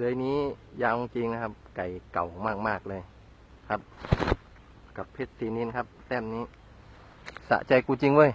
เดือยนี้ยาวจริงนะครับ ไก่เก่ามากๆเลยครับ กับเพชรตีนินครับ แต้มนี้ สะใจกูจริงเว้ย